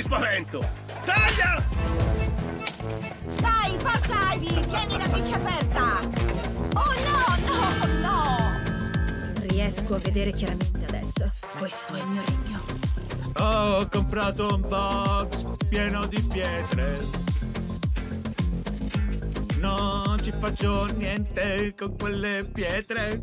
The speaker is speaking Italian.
spavento! Taglia! Dai, forza Ivy! Tieni la bici aperta! Oh no, no, no! Riesco a vedere chiaramente adesso. Questo è il mio regno. Ho comprato un box pieno di pietre. Non ci faccio niente con quelle pietre.